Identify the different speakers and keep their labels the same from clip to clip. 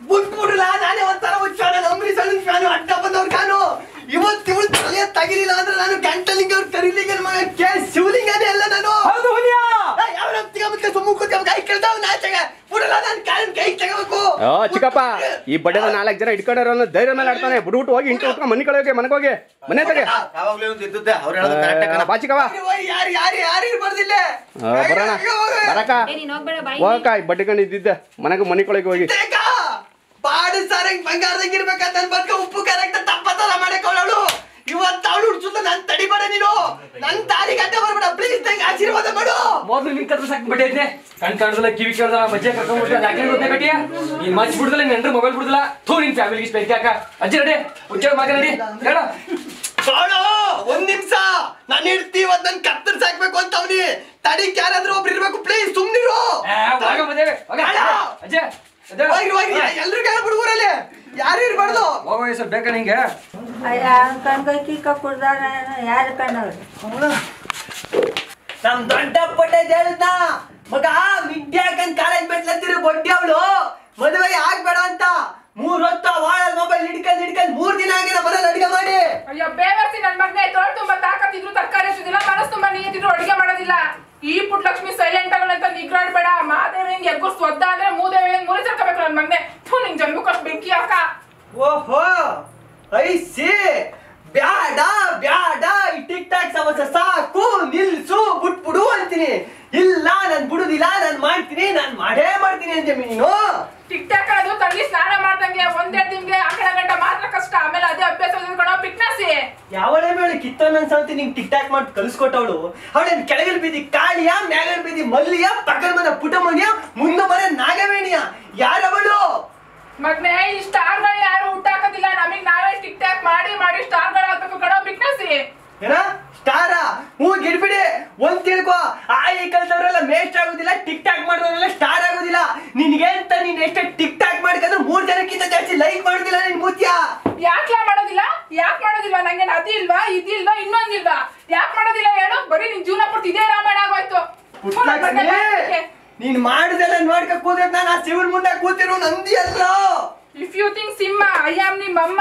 Speaker 1: ಬಿಟ್ಬಿಡ್ಲ ನಾನೇ ಒಂಥರ ಹುಚ್ಚಾನ ನಂಬರಿ ಸಣ್ಣ ಫ್ಯಾನು ಅಡ್ಡ ಬಂದವ್ರ ಕಾನು ಇವತ್ತು ಇವಳು ತಲೆ ತಗಿಲಿಲ್ಲ ಅಂದ್ರೆ ನಾನು ಗಂಟಲಿಂಗ ಅವ್ರು ಕರೀಲಿಂಗ ಮಗ ಕೆ ಶಿವಲಿಂಗನೇ ಅಲ್ಲ ನಾನು.
Speaker 2: ಹೌದು ಹುಲಿಯಾ!
Speaker 1: ಯಾವ ತಿಗಮಕ್ಕೆ ಸುಮ್ಮ ಕೂತ್ಕೊಂಡ್ ಕೈ ಕೇಳ್ತಾವ್ ನಾಚಗ. ಬಿಡಲ್ಲ ನಾನು ಕಾಲಿನ ಕೈ ತಗೋಬೇಕು
Speaker 3: ಓ ಚಿಕ್ಕಪ್ಪ ಈ ಬಡ್ಡೆ ನಾಲ್ಕು ಜನ ಇಟ್ಕೊಂಡಾರ ಅನ್ನೋ ಧೈರ್ಯ ಮೇಲೆ ಆಡ್ತಾನೆ. ಬಿಡ್ಬಿಟ್ಟು ಹೋಗಿ ಇಂಟು ಉಟ್ಕೊಂಡು ಮನೆ ಕಳೆಯೋಕೆ ಹೋಗಿ ಮನೆಗೆ ಹೋಗಿ. ಮನೆ ತಗೆ.
Speaker 4: ಯಾವಾಗ್ಲೂ ಒಂದು ಇದ್ದದ್ದೆ ಅವ್ರು ಹೇಳೋದು ಕರೆಕ್ಟ್
Speaker 3: ಬಾ ಚಿಕ್ಕವ್ವ.
Speaker 1: ಯಾರು ಯಾರು ಯಾರು ಇರ್ಬಾರ್ದಿಲ್ಲ
Speaker 3: ಆ, ಬರೋಣ. ಬರಕ
Speaker 5: ಏ ನೀನ್ ಹೋಗ್ಬೇಡ ಬಾಯಿ
Speaker 3: ಹೋಗಕ್ಕ ಈ ಬಡ್ಡೆ ಕಂಡು ಇದ್ದಿದ್ದೆ. ಮನೆಗೆ ಮನೆ ಕೊಳಗೆ ಹೋಗಿ.
Speaker 1: ಬಾಡಿ ಬಂಗಾರದಂಗ್ ಇರ್ಬೇಕಂತ ಬದ್ಕ ಉಪ್ಪು ಕರೆಕ್ಟ್ ತಪ್ಪತ್ತಲ್ಲ ಮಾಡಿಕೊಳ್ಳಳು ಇವತ್ತು ಅವಳು ಹುಡ್ಸುತ್ತ ನನ್ ತಡಿಬೇಡ ನೀನು. ನನ್ ತಾರಿ ಗಂಟ ಬರ್ಬೇಡ. ಪ್ಲೀಸ್ ನಂಗೆ ಆಶೀರ್ವಾದ ಮಾಡು.
Speaker 2: ಮೊದ್ಲು ನಿನ್ ಕತ್ರ ಸಾಕು ಬಿಟ್ಟೈತೆ ಕಣ್ ಕಾಣ್ದಲ್ಲ ಕಿವಿ ಕೇಳ್ದಲ್ಲ ಮಜ್ಜೆ ಕರ್ಕೊಂಡ್ಬಿಟ್ಟು ಯಾಕೆ ಗೊತ್ತೇ ಕಟ್ಟಿಯ? ನೀನ್ ಮಚ್ ಬಿಡ್ದಲ್ಲ ನಿನ್ ನೆಂಟ್ರು ಮೊಬೈಲ್ ಬಿಡ್ದಲ್ಲ. ಥೂ ನಿನ್ ಫ್ಯಾಮಿಲಿಗೆ ಇಷ್ಟ ಐತೆ ಯಾಕ ಅಜ್ಜಿ ರೆಡಿ ಉಜ್ಜ ಮಗ ರೆಡಿ ಹೇಳ.
Speaker 1: ನೋಡು ಒಂದ್ ನಿಮಿಷ. ನಾನು ಇರ್ತಿ ಇವತ್ತು ನನ್ ಕತ್ತರ್ ಸಾಕ್ಬೇಕು ಅಂತ ಅವ್ನಿ. ತಡಿ ಯಾರಾದ್ರೂ ಒಬ್ರು ಇರ್ಬೇಕು. ಪ್ಲೀಸ್ ಸುಮ್ನಿರು.
Speaker 2: ಅಜ್ಜೆ. ಅಜ್ಜೆ
Speaker 1: ಹೋಗ್ರಿ ಹೋಗ್ರಿ. ಎಲ್ರು ಕೇಳ್ಬಿಡು ಊರಲ್ಲಿ ಯಾರು ಇರ್ಬಾರ್ದು.
Speaker 2: ಹೋಗೋ ಸರ್ ಬೇಕಾ ನಿಂಗೆ?
Speaker 6: ಕುಡ್ದಾರ ಯಾರು ಕಣ್ಣವ್ರು?
Speaker 1: ನಮ್ ದೊಡ್ಡ ಪಟ್ಟೆ ಹೇಳ್ದ ಮಗ ವಿದ್ಯಾಕಂತ ಕಾಲೇಜ್ ಬಿಟ್ಲತ್ತಿರು ಬಡ್ಡಿ ಅವಳು ಮದುವೆಗೆ ಆಗ್ಬೇಡ ಅಂತ ಮೂರ್ ಹೊತ್ತ ವಾಳಲ್ ಮೊಬೈಲ್ ಹಿಡ್ಕೊಂಡ್ ಹಿಡ್ಕೊಂಡ್ ಮೂರ್ ದಿನ ಆಗಿದೆ ಮನೇಲಿ ಅಡಿಗೆ ಮಾಡಿ
Speaker 7: ಅಯ್ಯೋ ಬೇವರ್ಸಿ ನನ್ ಮಗನೇ ತೋಳ್ ತುಂಬಾ ತಾಕತ್ತಿದ್ರು ತರಕಾರಿ ಹೆಚ್ಚುದಿಲ್ಲ ಮನಸ್ಸು ತುಂಬಾ ನೀತಿದ್ರು ಅಡಿಗೆ ಮಾಡೋದಿಲ್ಲ ಈ ಪುಟ್ಲಕ್ಷ್ಮಿ ಸೈಲೆಂಟ್ ಆಗಲಂತ ನಿಗ್ರಾಡ್ಬೇಡ ಮಾದೇವಿ ಹೆಂಗ್ ಎಗ್ಗು ಸ್ವದ್ದ ಅಂದ್ರೆ ಮೂದೇವಿ ಹೆಂಗ್ ಮುರಿ ಸರ್ಕೋಬೇಕು ನನ್ ಮಗನೇ ಥೂ ನಿಂಗ್ ಜನ್ಮಕ್ಕೆ ಬೆಂಕಿ ಹಾಕ
Speaker 1: ಓಹೋ ಐಸಿ ಬ್ಯಾಡ ಬ್ಯಾಡ ಈ ಟಿಕ್ ಟಾಕ್ ಸಮಸ್ಯೆ ಸಾಕು ನಿಲ್ಸು ಬಿಟ್ಬಿಡು ಅಂತೀನಿ. ಇಲ್ಲ ನಾನ್ ಬಿಡುದಿಲ್ಲ ನಾನ್ ಮಾಡ್ತೀನಿ ನಾನ್ ಮಾಡೇ ಮಾಡ್ತೀನಿ ಅಂದೆ ನೀನು.
Speaker 7: ಟಿಕ್ ಟಾಕ್ ಅದು ತಂಗಿ ಸ್ನಾನ ಮಾಡ್ದಂಗೆ ಒಂದೆರಡು ದಿನ್ಗೆ ಆಕಳ ಗಂಟ ಮಾತ್ರ ಕಷ್ಟ ಆಮೇಲೆ ಅದೇ ಅಭ್ಯಾಸ ಕಣೋ ಪಿಕ್ನಾಸಿ
Speaker 1: ಯಾವಳೇ ಮೇಲೆ ಕಿತ್ತೋನ್ ಅನ್ಸಂತಿ ನಿಂಗೆ ಟಿಕ್ ಟಾಕ್ ಮಾಡಿ ಕಲಿಸ್ಕೊಟ್ಟವಳು? ಅವಳೇನ್ ಕೆಳಗಲ್ ಬೀದಿ ಕಾಳಿಯ ಮ್ಯಾಗಲ್ ಬೀದಿ ಮಲ್ಲಿಯ ಪಕ್ಕದ ಮನೆ ಪುಟಮನಿಯ ಮುಂದೆ ಮನೆ ನಾಗವೇಣಿಯ? ಯಾರವಳು?
Speaker 7: ಮಗ್ನೆ ಈ ಸ್ಟಾರ್ಗಳನ್ನ ಯಾರು ಹುಟ್ಟಾಕೋದಿಲ್ಲ. ನಮಗ್ ನಾವೇ ಟಿಕ್ ಟಾಕ್ ಮಾಡಿ ಮಾಡಿ ಸ್ಟಾರ್ ಕಣೋ ಪಿಕ್ನಾಸಿ
Speaker 1: ಏನ? ಸ್ಟಾರ? ಗಿಡ್ಬಿಡಿ. ಒಂದ್ ತಿಳ್ಕೊ. ಆ ಈ ಕಲ್ತವ್ರೆಲ್ಲ ಮೇಸ್ಟ್ ಆಗೋದಿಲ್ಲ ಟಿಕ್ ಟಾಕ್ ಮಾಡಿದವರೆಲ್ಲ ಸ್ಟಾರ್ ಆಗೋದಿಲ್ಲ. ನಿನ್ಗೆ ಅಂತ ನೀನ್ ಎಷ್ಟೇ ಟಿಕ್ ಟಾಕ್ ಮಾಡ್ಕಂದ್ರೆ ಮೂರ್ ಜನಕ್ಕಿಂತ ಜಾಸ್ತಿ ಲೈಕ್ ಮಾಡೋದಿಲ್ಲ ನಿನ್ ಮೂತ್ಯ
Speaker 7: ಯಾಕ್ಲಾ ಮಾಡೋದಿಲ್ಲ? ಯಾಕ್ ಮಾಡೋದಿಲ್ಲ ನಂಗೆ ಅದಿ ಇಲ್ವಾ? ಇದಿಲ್ವಾ? ಇನ್ನೊಂದಿಲ್ವಾ? ಯಾಕ್ ಮಾಡೋದಿಲ್ಲ ಹೇಳು? ಬರೀ ನಿನ್ ಜೀವನ ಪೂರ್ತಿ ಇದೇ ರಾಮಾಯಣ ಆಗೋಯ್ತು.
Speaker 1: ನೀನ್ ಮಾಡಿದೆಲ್ಲ ನೋಡ್ಕ ಕೂತ ನಾನು ಆ ಶಿವನ್ ಮುಂದೆ ಕೂತಿರೋ ನಂದಿ ಅಲ್ಲ.
Speaker 7: ಇಫ್ ಯು ಥಿಂಕ್ ಸಿಂಹ ಐ ಆಮ್ ನಿಮ್ಮ ಅಮ್ಮ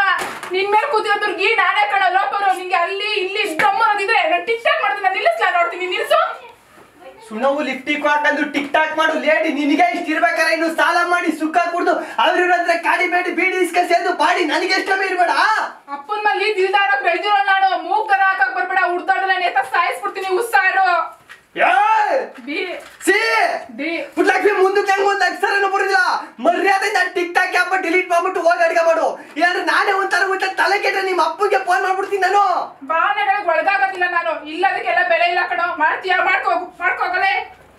Speaker 7: ನಿನ್ ಮೇಲೆ ಕೂತಿರೋದ್ರಿಗೆ ದುರ್ಗಿ ನಾನೇ ಕಣ ಲೋಪರು ನಿಂಗೆ ಅಲ್ಲಿ ಇಲ್ಲಿ ದಮ್ಮ ಅನ್ನೋದಿದ್ರೆ ನಾನು ಟಿಕ್ ಟಾಕ್ ಮಾಡ್ತೀನಿ ನಾನು ನಿಲ್ಲಿಸ್ಲಾ ನೋಡ್ತೀನಿ ನಿಲ್ಸು.
Speaker 1: ಸುಣವು ಲಿಫ್ಟಿಕ್ ಹಾಕಂದು ಟಿಕ್ ಟಾಕ್ ಮಾಡು ಲೇಡಿ ನಿನಗೆ ಇಷ್ಟ ಇರ್ಬೇಕಾರೆ ಇನ್ನು ಸಾಲ ಮಾಡಿ ಸುಕ್ಕ ಕುಡ್ದು ಅವ್ರ ಹತ್ರ ಕಾಡಿ ಬೇಡಿ ಬೀಡಿ ಇಸ್ಕ ಸೇದು ಬಾಡಿ ನನಗೆ ಇಷ್ಟ ಇರ್ಬೇಡ.
Speaker 7: ಅಪ್ಪನ ಮಲ್ಲಿ ದಿಲ್ದಾರ ಬೆಳೆದಿರೋ ನಾನು ಮೂಗ್ ತರ ಹಾಕಕ್ ಬರ್ಬೇಡ ನಾನು ನೇತ ಸಾಯಿಸ್ಬಿಡ್ತೀನಿ ಉಸ್ಸಾರು
Speaker 1: ಏಯ್!
Speaker 7: ಬಿ
Speaker 1: ಸಿ
Speaker 7: ಡಿ
Speaker 1: ಪುಟ್ಲಕ್ಷ್ಮಿ ಮುಂದಕ್ಕೆ ಹೆಂಗ್ ಒಂದ್ ಅಕ್ಷರನು ಬರುದಿಲ್ಲ ಮರ್ಯಾದೆಯಿಂದ ಟಿಕ್ ಟಾಕ್ ಆ್ಯಪ್ ಡಿಲೀಟ್ ಮಾಡ್ಬಿಟ್ಟು ಹೋಗಿ ಅಡಿಗೆ ಮಾಡು ಇಲ್ಲಾಂದ್ರೆ ನಾನೇ ಒಂಥರ ನಿಮ್ಮ ಅಪ್ಪಗೆ ಫೋನ್ ಮಾಡ್ಬಿಡ್ತೀನಿ ನಾನು.
Speaker 7: ಭಾವನೆಗಳಿಗೆ ಒಳಗಾಗೋದಿಲ್ಲ ನಾನು. ಇಲ್ಲದಕ್ಕೆಲ್ಲ ಬೆಲೆ ಇಲ್ಲ ಕಣೋ. ಮಾಡ್ತೀಯ? ಮಾಡ್ಕೋ ಮಾಡ್ಕೋಗಲೇ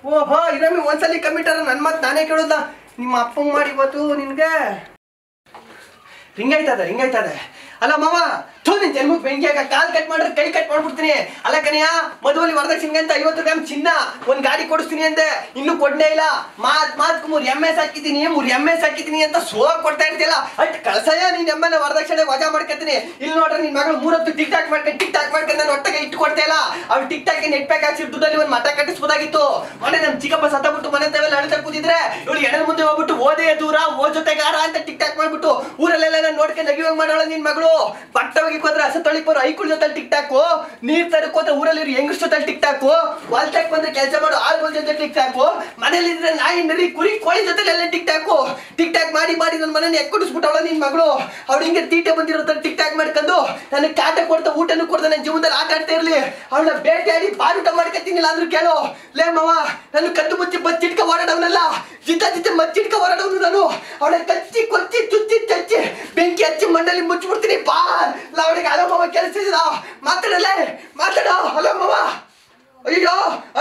Speaker 1: ಓಹೋ ಇರಮಿ ಒಂದ್ಸಲಿ ಕಮ್ಮಿಟ್ಟಾರ ನನ್ ಮತ್ತೆ ನಾನೇ ಕೇಳುದ ನಿಮ್ಮ ಅಪ್ಪಂಗ್ ಮಾಡಿ ಇವತ್ತು ನಿನ್ಗೆ. ಹಿಂಗಾಯ್ತದ ಹಿಂಗಾಯ್ತದ ಅಲ್ಲ ಮಾವ ಥೂ ಜನ್ಮಕ್ ಬೆಂಕಿ ಆಗ ಕಾಲ್ ಕಟ್ ಮಾಡ್ರೆ ಕೈ ಕಟ್ ಮಾಡ್ಬಿಡ್ತೀನಿ. ಅಲ್ಲ ಕಣಿಯ ಮದುವಲ್ಲಿ ವರದಕ್ಷಿಣೆ ಅಂತ ಐವತ್ತು ಗ್ರಾಮ್ ಚಿನ್ನ ಒಂದ್ ಗಾಡಿ ಕೊಡಿಸ್ತೀನಿ ಅಂದೆ. ಇನ್ನು ಕೊಡ್ನೇ ಇಲ್ಲ. ಮಾತ್ ಮಾತ್ ಮೂರ್ ಎಮ್ಮೆ ಸಾಕಿದ್ದೀನಿ ಮೂರ್ ಎಸ್ ಸಾಕಿದ್ದೀನಿ ಅಂತ ಸೋ ಕೊಡ್ತಾ ಇರ್ತಿಲ್ಲ ಅಟ್ ಕಳ್ಸಯ್ಯ ನೀನ್ ಎಮ್ಮನೆ ವರದಕ್ಷಿಣೆ ವಜಾ ಮಾಡ್ಕೊತೀನಿ ಇಲ್ಲಿ ನೋಡ್ರಿ ನಿನ್ ಮಗಳು ಮೂರತ್ತು ಟಿಕ್ ಟಾಕ್ ಮಾಡ್ಕೊಂಡು ಟಿಕ್ ಟಾಕ್ ಮಾಡ್ಕೊಂಡು ನಾನು ಒಟ್ಟಿಗೆ ಇಟ್ಟು ಕೊಡ್ತಾ ಇಲ್ಲ. ಅವ್ರು ಟಿಕ್ ಟಾಕ್ ನೆಟ್ ಪ್ಯಾಕ್ ಹಾಕ್ಸಿ ದುಡ್ಡಲ್ಲಿ ಒಂದು ಮಠ ಕಟ್ಟಿಸ್ಬೋದಾಗಿತ್ತು. ಮನೆ ನಮ್ ಚಿಕ್ಕಪ್ಪ ಸತ್ತಬಿಟ್ಟು ಮನೆ ತಾವೆಲ್ಲ ಅಳ್ತಾ ಕೂತಿದ್ರೆ ಇವಳು ಎಣದ ಮುಂದೆ ಹೋಗ್ಬಿಟ್ಟು, ಓದೇ ದೂರ, ಓ ಜೊತೆಗಾರ ಅಂತ ಟಿಕ್ ಟಾಕ್ ಮಾಡ್ಬಿಟ್ಟು ಊರಲ್ಲೆಲ್ಲ ನೋಡ್ಕೊಂಡು ನಗಿವಾಗ ಮಾಡೋಳ ನಿನ್ ಮಗಳು. ಬಟ್ಟೆ ಹೋಗಿ ಹೋದ್ರೆ ಹಸ ಜೊತೆ ಟಿಕ್ ಟಾಕು, ನೀರ್ ತರಕ್ ಹೋದ್ರೆ ಊರಲ್ಲಿ ಹೆಂಗಸ್ ಜೊತೆ ಟಿಕ್ ಟಾಕು ವಾಲ್ತಾಕ್ ಬಂದ್ರೆ ಕೆಲಸ ಮಾಡೋ ಆಳ್ಗಳ ಜೊತೆ ಟಿಕ್ ಟಾಕು ಮನೇಲಿ ಇದ್ರೆ ನಾಯಿ, ನರಿ, ಕುರಿ, ಕೋಳಿ ಜೊತೆ ಎಲ್ಲ ಟಿಕ್ ಟಾಕು. ಟಿಕ್ ಟಾಕ್ ಮಾಡಿ ಮಾಡಿ ನನ್ನ ಮನೇಲಿ ಎಕ್ಕುಡಿಸ್ಬಿಟ್ಟವಳ ನಿನ್ ಮಗಳು. ಅವ್ಳು ಹಿಂಗೆ ತೀಟೆ ಬಂದಿರೋ ತರ ಟಿಕ್ ಟಾಕ್ ಮಾಡ್ಕೊಂಡು ನನಗೆ ಕಾಟ ಕೊಡ್ತಾ, ಊಟನೂ ಕೊಡ್ತಾ ನನ್ನ ಜೀವನದಲ್ಲಿ ಆಟ ಆಡ್ತಾ ಇರ್ಲಿ. ಅವಳ ಬೇಟೆಯಾಡಿ ಬಾರೂಟ ಮಾಡ್ಕೊತೀನಿಲ್ಲ ಅಂದ್ರೂ ಕೇಳು. ಲೇ ಮಾವ ನಾನು ಕದ್ದು ಮುಚ್ಚಿ ಬಚ್ಚಿಟ್ಕ ಓಡಾಡವನಲ್ಲ ಜಿತ ಜಿತ ಮಚ್ಚಿಟ್ಕ ಓಡಾಡವನು ನಾನು. ಅವಳ ಕಚ್ಚಿ, ಕೊಚ್ಚಿ, ಚುಚ್ಚಿ, ಚಚ್ಚಿ, ಬೆಂಕಿ ಹಚ್ಚಿ ಮಣ್ಣಲ್ಲಿ ಮುಚ್ಚಿಬಿಡ್ತೀನಿ. ಬಾ ಅವಳಿಗೆ ಹಲೋ ಮಾವ ಕೆಲಸ ಇದ ಮಾತಾಡಲೇ, ಮಾತಾಡೋ ಹಲೋ ಮಾವ. ಅಯ್ಯೋ,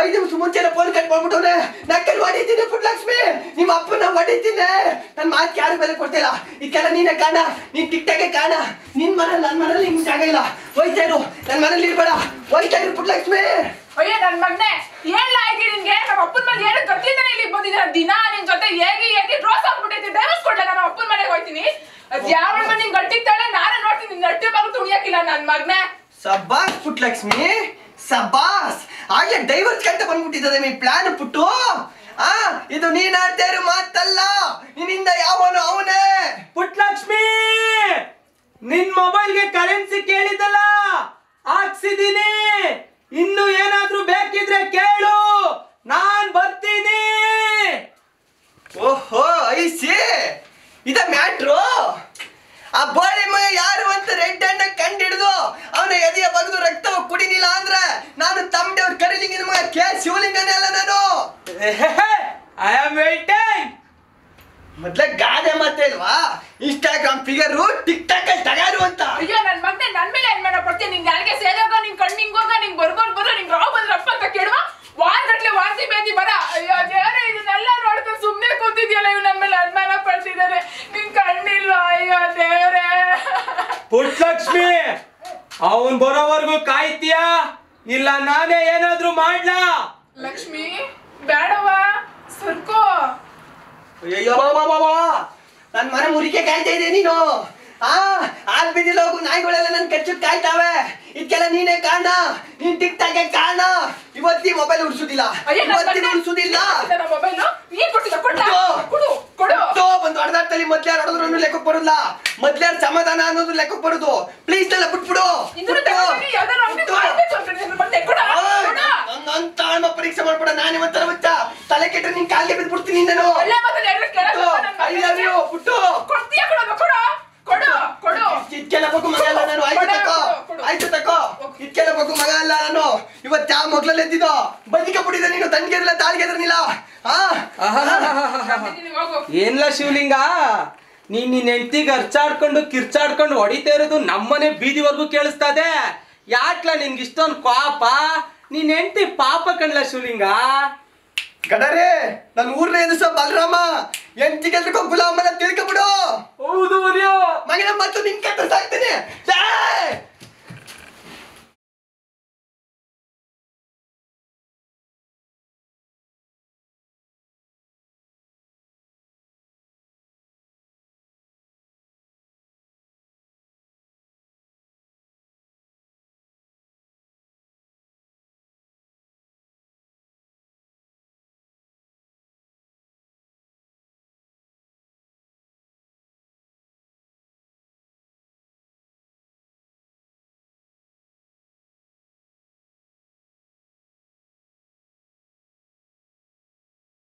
Speaker 1: ಐದು ನಿಮಿಷ ಮುಂಚೆನೆ ಫೋನ್ ಕಟ್ ಮಾಡ್ಬಿಟ್ಟವ್ರೆ ನಕ್ಕಲ್ಲಿ ಹೊಡಿತೀನಿ ಪುಟ್ಲಕ್ಷ್ಮಿ ನಿಮ್ಮ ಅಪ್ಪನ ಹೊಡಿತೀನಿ. ನನ್ನ ಮಾತು ಯಾರು ಬೆಲೆ ಕೊಡ್ತಿಲ್ಲ. ಇದಕ್ಕೆಲ್ಲ ನೀನೇ ಕಾಣ ನೀನ್ ಟಿಕ್ಟಾಗೆ ಕಾಣ ನಿನ್ ಮನೇಲಿ ನನ್ನ ಮನೇಲಿ ಹಿಂಗ್ ಜಾಗ ಇಲ್ಲ. ಹೋಯ್ತಾ ನನ್ನ ಮನೇಲಿ ಇರ್ಬೇಡ. ಹೋಯ್ತಾ ಇರು ಪುಟ್ಲಕ್ಷ್ಮಿ
Speaker 7: ಅಯ್ಯೋ ನನ್ನ ಮಗ್ನೆ ಏನ್ ಆಯ್ತು ನಿನ್ಗೆ? ನಮ್ಮ ಅಪ್ಪನ ಮನೆ ಏನು ಗೊತ್ತಿದ್ದಾನೆ ಇಲ್ಲಿ ಬಂದಿದ್ದ ದಿನ ನಿನ್ ಜೊತೆ ಹೇಗೆ ಹೇಗೆ ಡ್ರೋಸ್ ಆಗ್ಬಿಟ್ಟೈತಿ ಡೈವರ್ಸ್ ಕೊಡ್ಲ? ನಾನು ಅಪ್ಪನ ಮನೆಗೆ ಹೋಯ್ತೀನಿ. ಅದ್ ಯಾವ ಮನೆ ಗಟ್ಟಿತ್ತಾಳೆ ನಾನೇ ನೋಡ್ತೀನಿ ನಿನ್ ಮಗ್ನೆ.
Speaker 1: ಸಬಾಸ್ ಪುಟ್ಲಕ್ಷ್ಮಿ ಸಬಾಸ್ ಹಾಗೆ ಡೈವರ್ಸ್ ಕಂತ ಬಂದ್ಬಿಟ್ಟಿದ್ದಾರೆ ನೀ ಪ್ಲಾನ್ ಪುಟ್ಟು. ಆ ಇದು ನೀನ್ ಆಡ್ತಾ ಇರೋ ಮಾತಲ್ಲ ನಿನ್ನಿಂದ ಯಾವನು ಅವನೇ.
Speaker 5: ಪುಟ್ಲಕ್ಷ್ಮಿ ನಿನ್ ಮೊಬೈಲ್ಗೆ ಕರೆನ್ಸಿ ಕೇಳಿದಲ್ಲ ಹಾಕ್ಸಿದೀನಿ. ಇನ್ನು ಏನಾದ್ರೂ ಬೇಕಿದ್ರೆ ಕೇಳು. ನಾನ್ ಬರ್ತೀನಿ.
Speaker 1: ಓಹೋ ಐಸಿ ಇದ ಮ್ಯಾಟ್ರು? ಆ ಬೋಳಿ ಮಗ ಯಾರು ಅಂತ ರೆಡ್ ಹ್ಯಾಂಡ್ ಕಂಡು ಹಿಡಿದು ಅವನ ಎದೆಯ ಬಗ್ದು ರಕ್ತ ಕುಡಿನಿಲ್ಲ ಅಂದ್ರೆ ನಾನು ತಮ್ಮಡೆ ಅವ್ರ ಕರಿಲಿಂಗಿನ ಮಗ ಕೆ ಶಿವಲಿಂಗನೇ ಅಲ್ಲ ನಾನು.
Speaker 5: ಐ ಆಮ್ ವೇಟಿಂಗ್
Speaker 1: ಮೊದ್ಲೇ ಗಾದೆ ಮಾತೇ ಇಲ್ವಾ? ಇನ್ಸ್ಟಾಗ್ರಾಮ್ ಫಿಗರು ಟಿಕ್ ಟಾಕ್ ಅಲ್ಲಿ ತಗಾರು ಅಂತ.
Speaker 7: ಅಯ್ಯೋ ನನ್ನ ಮಗನೇ ನನ್ನ ಮೇಲೆ ಏನ್ ಮಾಡೋ ಕೊಡ್ತೀನಿ ನಿಂಗೆ ಯಾರಿಗೆ ಸೇರೋಗ ನಿನ್ ಕಣ್ಣಿಂಗ್ ಹೋಗ ನಿಂಗೆ ಬರ್ಬೋದು ಬರೋ ನಿಂಗೆ ರಾವ್ ಬಂದ್ರಪ್ಪ
Speaker 5: ಪುಟ್ಲಕ್ಷ್ಮಿ ಅವನ್ ಬರೋವರೆಗೂ ಕಾಯ್ತೀಯಾ? ಇಲ್ಲ ನಾನೇ ಏನಾದ್ರೂ ಮಾಡ್ಲಾ?
Speaker 7: ಲಕ್ಷ್ಮಿ ಬೇಡವಾ ಸರ್ಕೋ.
Speaker 1: ಅಯ್ಯೋ ನನ್ ಮನೆ ಮುರಿಕೆ ಕಾಯ್ತಾ ಇದೆ ನೀನು? ಆ ಆಲ್ ಬಿದ್ದಿಲ್ಲ ಹೋಗು ನಾಯಿಗಳೆಲ್ಲ ನನ್ನ ಕಚ್ಚು ಕಾಯ್ತಾವೆ. ಇದಕ್ಕೆಲ್ಲ ನೀನೇ ಕಾರಣ. ನೀನ್ ಟಿಕ್ ಟಾಕ್ ಕಾರಣ. ಇವತ್ತಿ ಮೊಬೈಲ್ ಉಡ್ಸುದಿಲ್ಲ.
Speaker 7: ಅಯ್ಯೋ ನನ್
Speaker 1: ಇವತ್ತಿ
Speaker 7: ಮಗನೇ-
Speaker 1: ಉಡ್ಸುದಿಲ್ಲ. ಒಂದು ಅರ್ಧಾರ್ಥದಲ್ಲಿ ಮೊದ್ಲಾರು ಹೊಡೆದ್ರು ಲೆಕ್ಕಕ್ಕೆ ಬರಲ್ಲ. ಮೊದ್ಲಾರು ಸಮಾಧಾನ ಅನ್ನೋದು ಲೆಕ್ಕಕ್ಕೆ ಬರುದು. ಪ್ಲೀಸ್ ಎಲ್ಲ ಬಿಟ್ಬಿಡು. ತಾಳ್ಮ ಪರೀಕ್ಷೆ ಮಾಡ್ಬಿಡ. ನಾನು ಇವತ್ತರ ಬಚ್ಚ ತಲೆ ಕೆಟ್ಟರೆ ನಿನ್ ಕಾಲಿಗೆ ಬಿದ್ಬಿಡ್ತೀನಿ ನಾನು
Speaker 7: ಒಳ್ಳೆ ಮಾತನ್ನ ಹೇಳಿದ್ರೆ ಕೇಳಲ್ಲ ನನ್
Speaker 1: ಐ ಲವ್ ಯು ಪುಟ್ಟು
Speaker 7: ಕೊಡ್ತೀಯ ಕೊಡೋದು ಕೊಡು ಕೊಡು ಕೊಡು
Speaker 1: ಇದ್ಕೆಲ್ಲ ಬಗ್ಗು ಮಗ ಅಲ್ಲ ನಾನು ಆಯ್ತು
Speaker 7: ಕೊಡು,
Speaker 1: ತಕೋ
Speaker 7: ಕೊಡು.
Speaker 1: ಆಯ್ತು ತಕೋ ಬಗ್ಗು ಮಗ ಅಲ್ಲ ನಾನು. ಇವತ್ತು ಯಾವ ಮಗ್ಲಲ್ಲಿ ಎದ್ದಿದ್ದು ಬದಿಕ ಬಿಟ್ಟಿದ್ದೆ ನೀನು ತನ್ಗೆದ್ರಲ್ಲ ತಾಳ್ಗೆದ್ರನಿಲ್ಲ
Speaker 7: ನೀನು
Speaker 5: ಏನ್ಲ ಶಿವಲಿಂಗ? ನೀನ್ ನಿನ್ ಹೆಂಡತಿಗೆ ಅರ್ಚಾಡ್ಕೊಂಡು ಕಿರ್ಚಾಡ್ಕೊಂಡು ಹೊಡಿತಾ ಇರೋದು ನಮ್ಮನೆ ಬೀದಿವರೆಗೂ ಕೇಳಿಸ್ತಾ ಇದೆ. ಯಾಕ್ಲ ನಿನ್ಗೆ ಇಷ್ಟೊಂದು ಪಾಪ ನೀನ್ ಹೆಂಡತಿ ಪಾಪ ಕಣ್ಲ ಶಿವಲಿಂಗ.
Speaker 1: ಗಡರೇ ನನ್ನ ಊರ್ನ ಎದುಸ ಬಲರಾಮ ಎಂಟಿ ಕೆಲ್ಸಕ್ಕೋ ಗುಲಾಮನ ತಿಳ್ಕೊಬಿಡು.
Speaker 5: ಹೌದು
Speaker 1: ಮಗನ ಮತ್ತು ನಿನ್ ಕಟ್ಟ ಸಾಕ್ತೀನಿ